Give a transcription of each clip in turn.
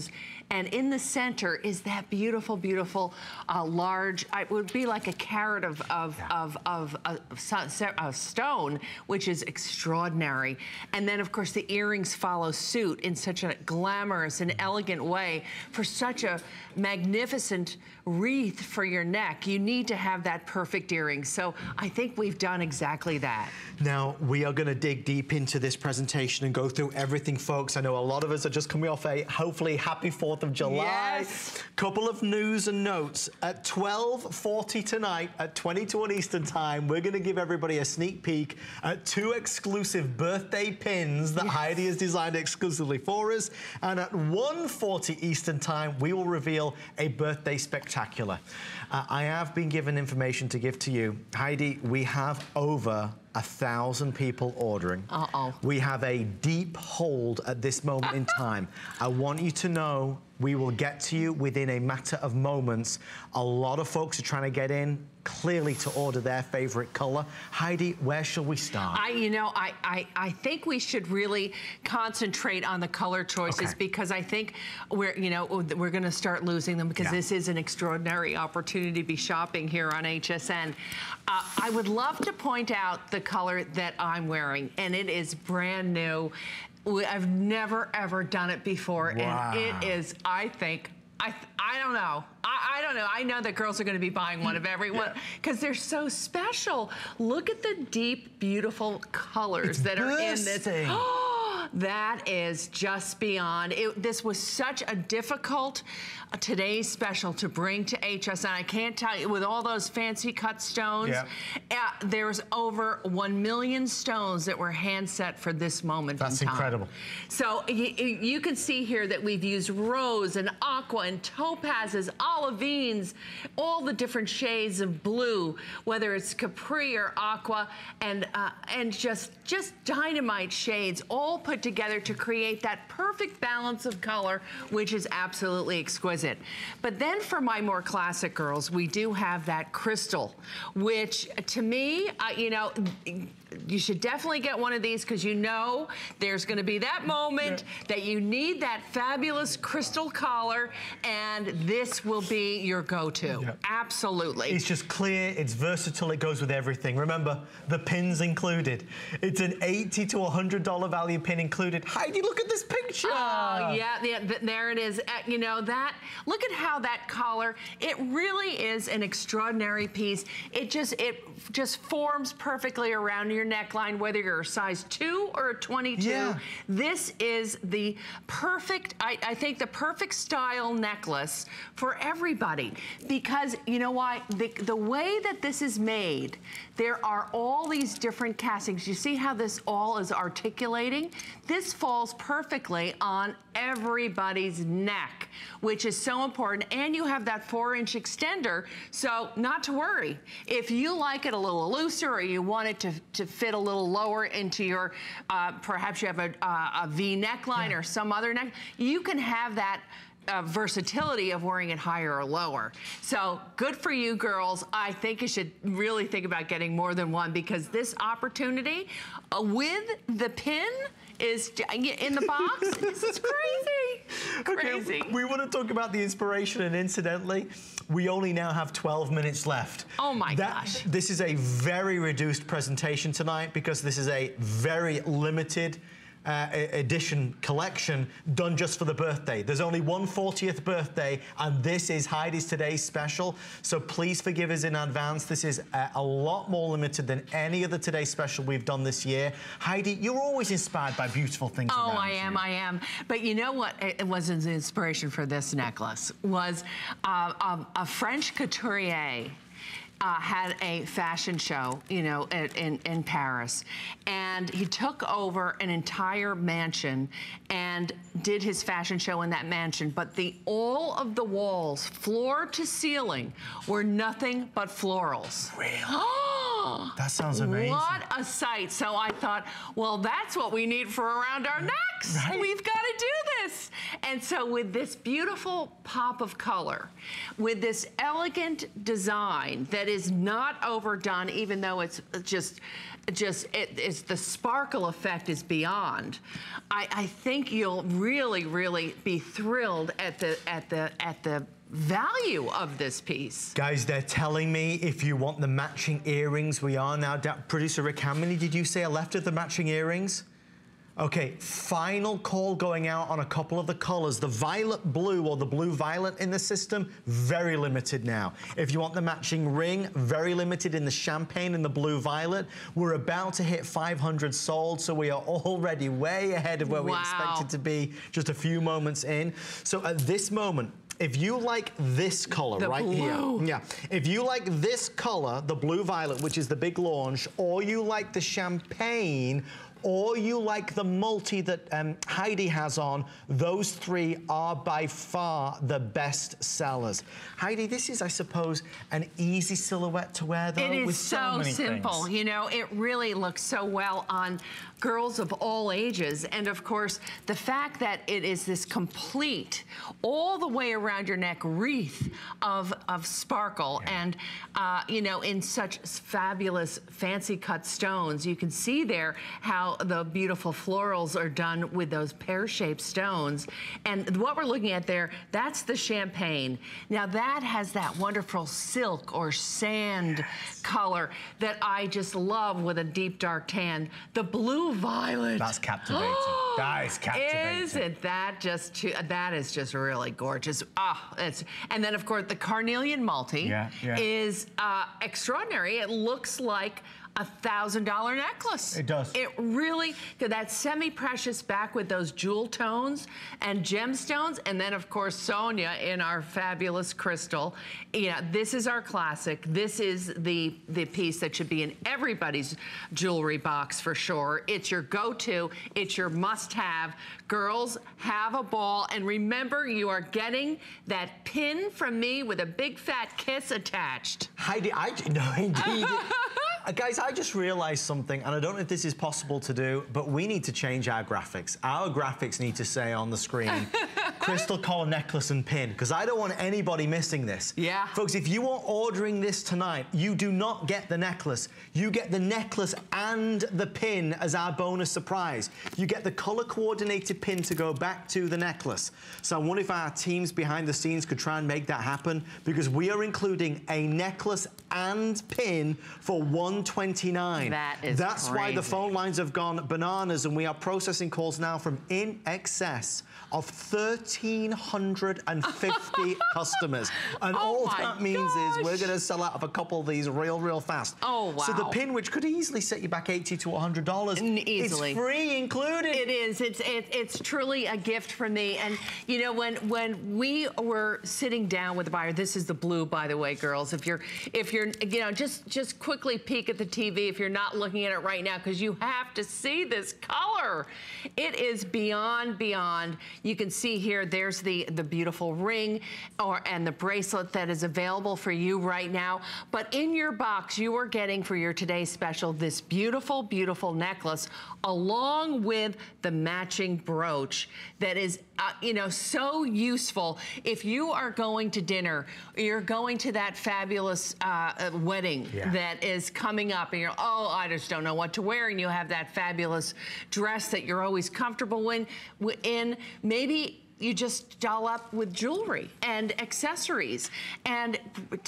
stones and in the center is that beautiful, beautiful, uh, large, it would be like a carat of, of, yeah. of, of, of, stone, which is extraordinary. And then, of course, the earrings follow suit in such a glamorous and elegant way for such a magnificent wreath for your neck. You need to have that perfect earring. So I think we've done exactly that. Now, we are gonna dig deep into this presentation and go through everything, folks. I know a lot of us are just coming off a hopefully happy 4th of July. Yes. Couple of news and notes. At 12.40 tonight, at 22 Eastern time, we're gonna give everybody a sneak peek at two exclusive birthday pins that yes. Heidi has designed exclusively for us. And at 1.40 Eastern time, we will reveal a birthday spectacular. Uh, I have been given information to give to you. Heidi, we have over a thousand people ordering. Uh-oh. We have a deep hold at this moment in time. I want you to know we will get to you within a matter of moments. A lot of folks are trying to get in clearly to order their favorite color. Heidi, where shall we start? I, you know, I, I, I think we should really concentrate on the color choices okay. because I think we're, you know, we're going to start losing them because yeah. this is an extraordinary opportunity to be shopping here on HSN. Uh, I would love to point out the color that I'm wearing and it is brand new. I've never ever done it before wow. and it is, I think, I, I don't know. I, I, don't know. I know that girls are going to be buying one of every one because yeah. they're so special. Look at the deep, beautiful colors it's that are in this. that is just beyond. It, this was such a difficult today's special to bring to HSN. I can't tell you, with all those fancy cut stones, yeah. uh, there's over 1 million stones that were hand set for this moment That's incredible. So you can see here that we've used rose and aqua and topazes, olivines, all the different shades of blue, whether it's capri or aqua, and uh, and just just dynamite shades, all put together to create that perfect balance of color, which is absolutely exquisite. But then for my more classic girls, we do have that crystal, which to me, uh, you know, you should definitely get one of these because you know there's going to be that moment yeah. that you need that fabulous crystal collar and this will be your go-to. Yeah. Absolutely. It's just clear, it's versatile, it goes with everything. Remember, the pins included. It's an 80 to $100 value pin included. Heidi, look at this picture. Oh, yeah, yeah there it is. Uh, you know, that, look at how that collar, it really is an extraordinary piece. It just, it just forms perfectly around your neckline, whether you're a size two or a 22. Yeah. This is the perfect, I, I think the perfect style necklace for everybody. Because you know why? The, the way that this is made, there are all these different castings. You see how this all is articulating? This falls perfectly on everybody's neck, which is so important. And you have that four inch extender, so not to worry. If you like it a little looser or you want it to, to fit a little lower into your, uh, perhaps you have a, uh, a V neckline yeah. or some other neck, you can have that uh, versatility of wearing it higher or lower. So good for you girls. I think you should really think about getting more than one because this opportunity uh, with the pin is in the box. this is crazy. Crazy. Okay, we want to talk about the inspiration and incidentally, we only now have 12 minutes left. Oh my that, gosh. This is a very reduced presentation tonight because this is a very limited uh, edition collection done just for the birthday. There's only one 40th birthday, and this is Heidi's Today's Special. So please forgive us in advance. This is uh, a lot more limited than any other Today Special we've done this year. Heidi, you're always inspired by beautiful things Oh, I am, you. I am. But you know what it was an inspiration for this necklace? Was uh, um, a French couturier uh, had a fashion show, you know, in, in Paris. And he took over an entire mansion and did his fashion show in that mansion. But the all of the walls, floor to ceiling, were nothing but florals. Really? that sounds amazing. What a sight. So I thought, well, that's what we need for around our necks. Right. We've got to do this. And so with this beautiful pop of color, with this elegant design that is not overdone, even though it's just, just it is the sparkle effect is beyond. I, I think you'll really, really be thrilled at the at the at the value of this piece. Guys, they're telling me if you want the matching earrings, we are now. Producer Rick, how many did you say are left of the matching earrings? Okay, final call going out on a couple of the colors. The violet blue or the blue violet in the system, very limited now. If you want the matching ring, very limited in the champagne and the blue violet. We're about to hit 500 sold, so we are already way ahead of where we expected to be just a few moments in. So at this moment, if you like this color The right blue. here, yeah, if you like this color, the blue violet, which is the big launch, or you like the champagne, or you like the multi that um, Heidi has on, those three are by far the best sellers. Heidi, this is, I suppose, an easy silhouette to wear, though. It is so, many simple. things. You know, it really looks so well on girls of all ages. And of course, the fact that it is this complete, all the way around your neck wreath of, of sparkle and, uh, you know, in such fabulous fancy cut stones. You can see there how the beautiful florals are done with those pear-shaped stones. And what we're looking at there, that's the champagne. Now that has that wonderful silk or sand color that I just love with a deep dark tan. The blue violet. That's captivating. that is captivating. Isn't that just too, that is just really gorgeous. Ah, it's and then of course the carnelian multi Yeah, yeah. is uh, extraordinary. It looks like a thousand dollar necklace. It does. It really that semi-precious back with those jewel tones and gemstones, and then of course Sonia in our fabulous crystal. Yeah, this is our classic. This is the the piece that should be in everybody's jewelry box for sure. It's your go-to. It's your must-have. Girls, have a ball, and remember, you are getting that pin from me with a big fat kiss attached. Heidi, I no indeed. Uh, guys, I just realized something, and I don't know if this is possible to do, but we need to change our graphics. Our graphics need to say on the screen, crystal collar necklace and pin, because I don't want anybody missing this. Yeah. Folks, if you are ordering this tonight, you do not get the necklace. You get the necklace and the pin as our bonus surprise. You get the color coordinated pin to go back to the necklace. So I wonder if our teams behind the scenes could try and make that happen because we are including a necklace and pin for 129. That is That's why the phone lines have gone bananas and we are processing calls now from in excess of 1,350 customers. And Oh all that means is we're going to sell out of a couple of these real, real fast. Oh, wow. So the pin, which could easily set you back 80 to $100, N- easily. it's free included. It is. It's it, it's truly a gift for me. And you know, when when we were sitting down with the buyer, this is the blue, by the way, girls. If you're if you're you know just just quickly peek at the TV if you're not looking at it right now because you have to see this color. It is beyond beyond. You can see here. There's the the beautiful ring or and the bracelet that is available for you right now. But in your box, you are getting for your today's special this beautiful beautiful necklace along with the matching brooch that is, uh, you know, so useful. If you are going to dinner, you're going to that fabulous uh, uh, wedding Yeah. that is coming up, and you're, oh, I just don't know what to wear, and you have that fabulous dress that you're always comfortable in. in maybe you just doll up with jewelry and accessories and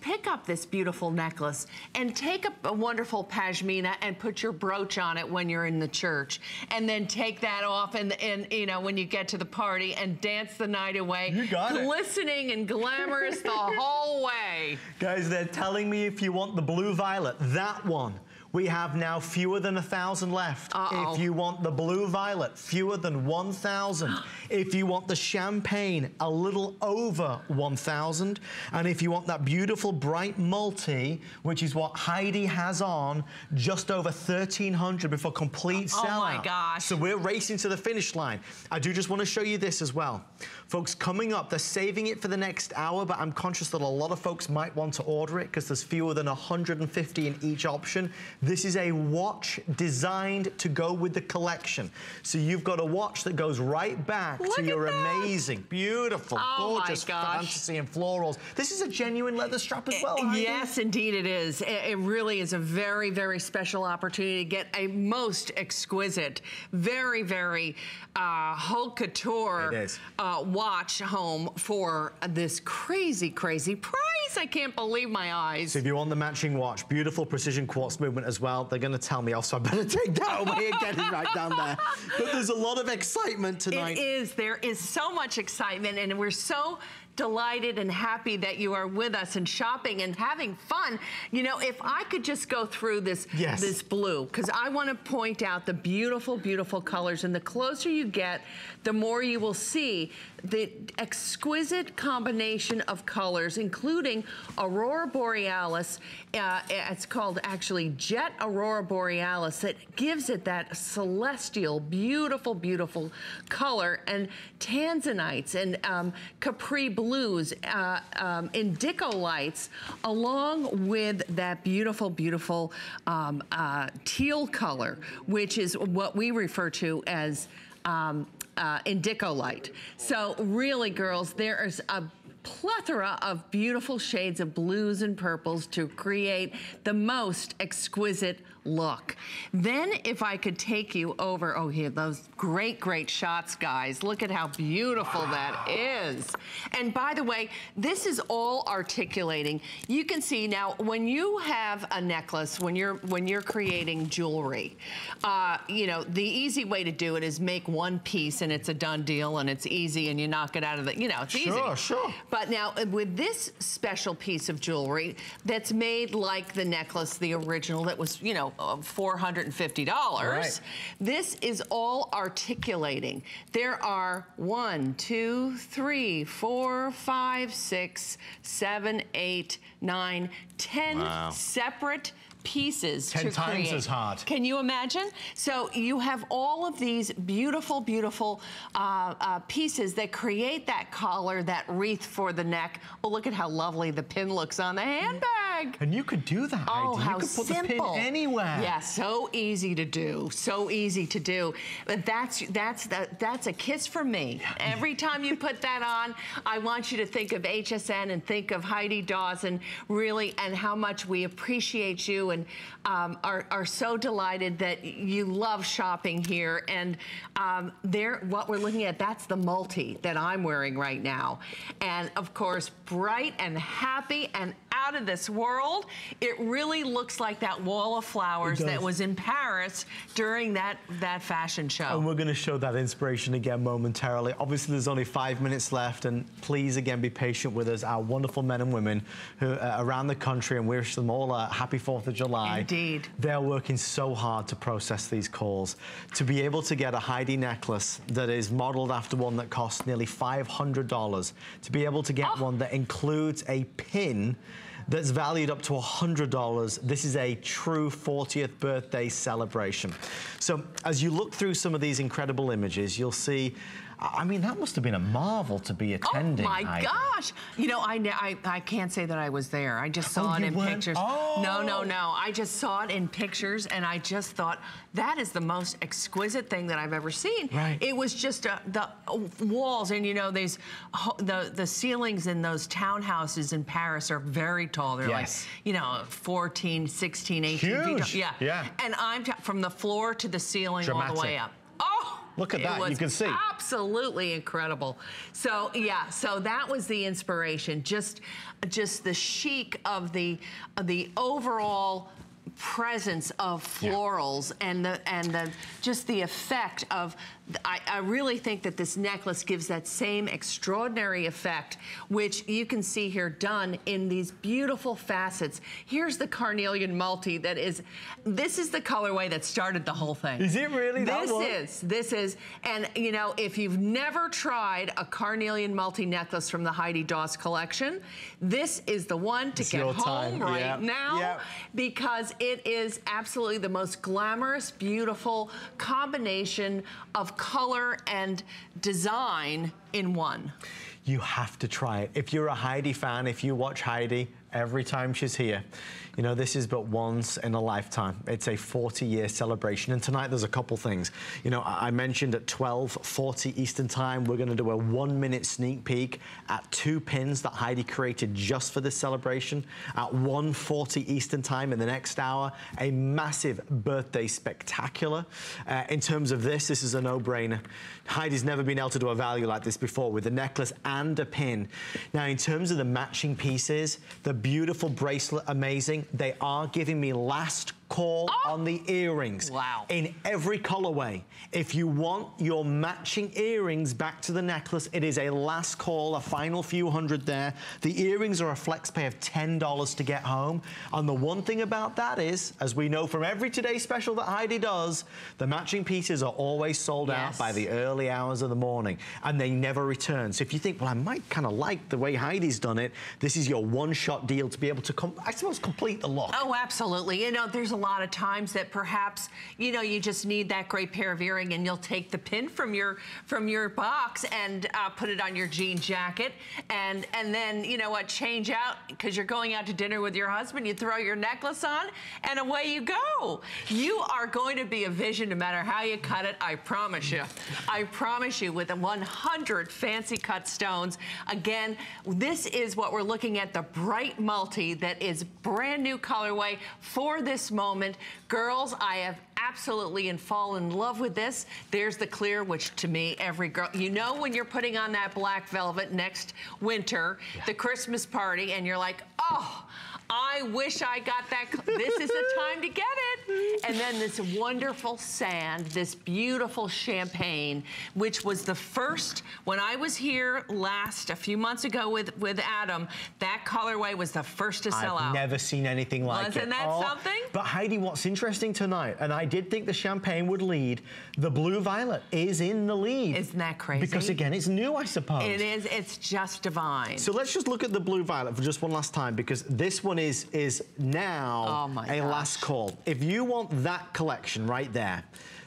pick up this beautiful necklace and take a, a wonderful pashmina and put your brooch on it when you're in the church. And then take that off and, and you know when you get to the party and dance the night away You got it. glistening and glamorous the whole way. Guys, they're telling me if you want the blue violet, that one We have now fewer than a thousand left. Uh-oh. If you want the blue violet, fewer than 1,000. if you want the champagne, a little over 1,000. And if you want that beautiful bright multi, which is what Heidi has on, just over 1,300 before complete Oh, oh sellout. my gosh. So we're racing to the finish line. I do just want to show you this as well. Folks, coming up, they're saving it for the next hour, but I'm conscious that a lot of folks might want to order it because there's fewer than 150 in each option. This is a watch designed to go with the collection. So you've got a watch that goes right back Look to your that. amazing, beautiful, Oh, gorgeous fantasy and florals. This is a genuine leather strap as well, Heidi. Yes, indeed it is. It, it really is a very, very special opportunity to get a most exquisite, very, very uh, haute couture Uh, watch home for this crazy, crazy price. I can't believe my eyes. So if you want the matching watch, beautiful precision quartz movement as well. They're going to tell me off, so I better take that away and get it right down there. But there's a lot of excitement tonight. It is. There is so much excitement, and we're so delighted and happy that you are with us and shopping and having fun. You know, if I could just go through this Yes. this blue, because I want to point out the beautiful, beautiful colors, and the closer you get, the more you will see the exquisite combination of colors, including Aurora Borealis. Uh, it's called actually Jet Aurora Borealis that gives it that celestial, beautiful, beautiful color, and tanzanites and um, capri blues, uh, um, indigo lights, along with that beautiful, beautiful um, uh, teal color, which is what we refer to as um, uh, indigo light. So really, girls, there is a plethora of beautiful shades of blues and purples to create the most exquisite look. Then if I could take you over, oh here, those great, great shots, guys. Look at how beautiful that is. And by the way, this is all articulating. You can see now, when you have a necklace, when you're when you're creating jewelry, uh, you know, the easy way to do it is make one piece and it's a done deal and it's easy and you knock it out of the, you know, it's easy. Sure, sure. But now uh, with this special piece of jewelry that's made like the necklace, the original that was, you know, $450, Right. this is all articulating. There are one, two, three, four, five, six, seven, eight, nine, ten Wow. separate pieces Ten to times create. as hard. Can you imagine? So you have all of these beautiful, beautiful uh, uh, pieces that create that collar, that wreath for the neck. Oh, look at how lovely the pin looks on the handbag. And you could do that, Oh, Heidi. how you could put simple! the pin anywhere. Yeah, so easy to do. So easy to do. But that's that's that that's a kiss from me. Every time you put that on, I want you to think of HSN and think of Heidi Daus, really, and how much we appreciate you and um, are are so delighted that you love shopping here. And um, there, what we're looking at, that's the multi that I'm wearing right now, and of course, bright and happy and out of this world. It really looks like that wall of flowers that was in Paris during that that fashion show. And we're going to show that inspiration again momentarily. Obviously, there's only five minutes left, and please again be patient with us, our wonderful men and women who uh, around the country, and wish them all a happy Fourth of July. Indeed. they're working so hard to process these calls to be able to get a Heidi necklace that is modeled after one that costs nearly $500. To be able to get Oh. one that includes a pin that's valued up to $100. This is a true 40th birthday celebration. So as you look through some of these incredible images, you'll see, I mean, that must have been a marvel to be attending. Oh my gosh! You know, I, I I can't say that I was there. I just saw Oh, it in weren't? pictures. Oh. No, no, no. I just saw it in pictures, and I just thought that is the most exquisite thing that I've ever seen. Right. It was just uh, the walls, and you know, these the the ceilings in those townhouses in Paris are very tall. They're Yes. like you know 14, 16, 18 feet. Huge. tall. Yeah. Yeah. And I'm t- from the floor to the ceiling all the way Dramatic. up. Look at it that, you can see. absolutely incredible. So yeah, so that was the inspiration. Just, just the chic of the, of the overall presence of Yeah. florals and the and the just the effect of I, I, really think that this necklace gives that same extraordinary effect, which you can see here done in these beautiful facets. Here's the carnelian multi that is, this is the colorway that started the whole thing. Is it really This is, this is, and you know, if you've never tried a carnelian multi necklace from the Heidi Daus collection, this is the one to it's get home time. right yep. now yep. because it is absolutely the most glamorous, beautiful combination of color and design in one. You have to try it. If you're a Heidi fan, if you watch Heidi every time she's here, you know, this is but once in a lifetime. It's a 40-year celebration. And tonight there's a couple things. You know, I mentioned at 12.40 Eastern Time, we're going to do a one-minute sneak peek at two pins that Heidi created just for this celebration. At 1.40 Eastern Time in the next hour, a massive birthday spectacular. Uh, in terms of this, this is a no-brainer. Heidi's never been able to do a value like this before with a necklace and a pin. Now, in terms of the matching pieces, the beautiful bracelet, amazing. They are giving me last call oh. on the earrings. Wow. In every colorway. If you want your matching earrings back to the necklace, it is a last call, a final few hundred there. The earrings are a flex pay of $10 to get home. And the one thing about that is, as we know from every Today special that Heidi does, the matching pieces are always sold yes. out by the early hours of the morning and they never return. So if you think, well, I might kind of like the way Heidi's done it, this is your one-shot deal to be able to, I suppose, complete the look. Oh, absolutely. You know, there's a lot of times that perhaps, you know, you just need that great pair of earring and you'll take the pin from your from your box and uh, put it on your jean jacket and and then, you know what, change out because you're going out to dinner with your husband, you throw your necklace on and away you go. You are going to be a vision no matter how you cut it, I promise you. I promise you with the 100 fancy cut stones. Again, this is what we're looking at, the bright multi that is brand new colorway for this moment moment. Girls, I have absolutely and fall in love with this. There's the clear, which to me, every girl, you know when you're putting on that black velvet next winter, yeah. the Christmas party, and you're like, oh, I wish I got that. This is the time to get it. And then this wonderful sand, this beautiful champagne, which was the first, when I was here last, a few months ago with, with Adam, that colorway was the first to sell I've out. I've never seen anything like Wasn't it. Wasn't that oh, something? But Heidi, what's interesting tonight, and I did think the champagne would lead, the blue violet is in the lead. Isn't that crazy? Because again, it's new, I suppose. It is, it's just divine. So let's just look at the blue violet for just one last time, because this one is, is now oh a last call. If you want that collection right there,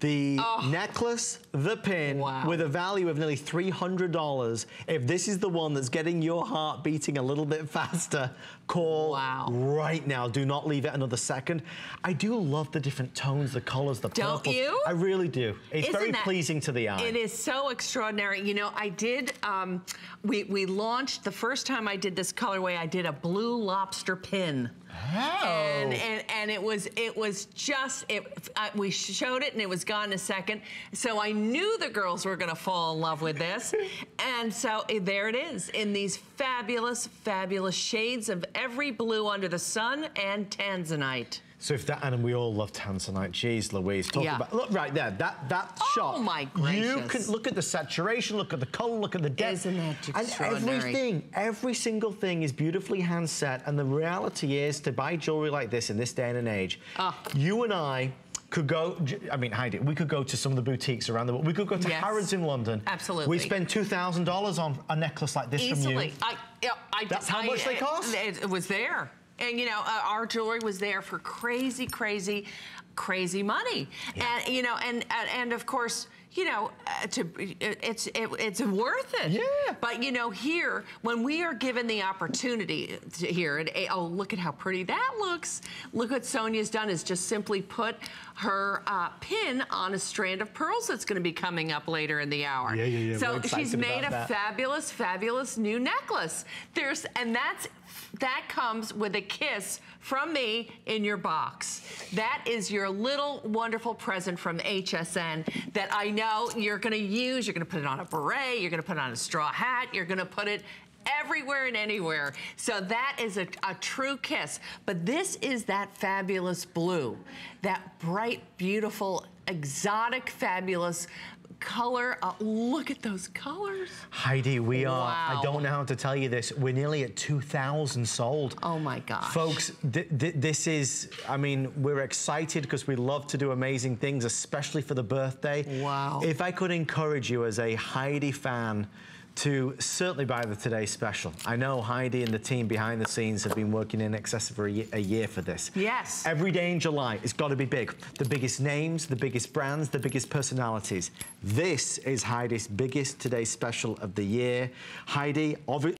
the oh. necklace, the pin, wow. with a value of nearly $300. If this is the one that's getting your heart beating a little bit faster, call wow. right now. Do not leave it another second. I do love the different tones, the colors, the Don't purples. you? I really do. It's Isn't very that, pleasing to the eye. It is so extraordinary. You know, I did, um, we, we launched, the first time I did this colorway, I did a blue lobster pin. Oh. And, and, and it was it was just it. Uh, we showed it and it was gone in a second. So I knew the girls were going to fall in love with this, and so eh, there it is in these fabulous, fabulous shades of every blue under the sun and tanzanite. So if that, and we all love Tanzanite. Jeez Louise, talk yeah. about, look right there, that, that oh shot. Oh my gracious. You can look at the saturation, look at the color, look at the depth. Isn't that extraordinary? And everything, every single thing is beautifully hand set. And the reality is to buy jewelry like this in this day and age, oh. you and I, could go, I mean, Heidi, we could go to some of the boutiques around the world. We could go to yes. Harrods in London. Absolutely. We spend $2,000 on a necklace like this Easily. from you. I, yeah, I, That's how I, much they cost? It, it was there. And you know, uh, our jewelry was there for crazy, crazy, crazy money. Yeah. And you know, and, and and of course, you know, uh, to it's it, it's worth it. Yeah. But you know, here when we are given the opportunity to here, and oh, look at how pretty that looks. Look what Sonia's done is just simply put her uh, pin on a strand of pearls that's going to be coming up later in the hour. Yeah, yeah, yeah. So she's made a that. fabulous, fabulous new necklace. There's and that's that comes with a kiss from me in your box. That is your little wonderful present from HSN that I know you're gonna use. You're gonna put it on a beret, you're gonna put it on a straw hat, you're gonna put it everywhere and anywhere. So that is a, a, true kiss. But this is that fabulous blue, that bright, beautiful, exotic, fabulous color. Uh, look at those colors. Heidi, we are, I don't know how to tell you this, we're nearly at 2,000 sold. Oh my gosh. Folks, th- th- this is, I mean, we're excited because we love to do amazing things, especially for the birthday. Wow. If I could encourage you as a Heidi fan to certainly buy the Today Special. I know Heidi and the team behind the scenes have been working in excess of a ye- a year for this. Yes. Every day in July, it's got to be big. The biggest names, the biggest brands, the biggest personalities. This is Heidi's biggest Today Special of the year. Heidi, obviously,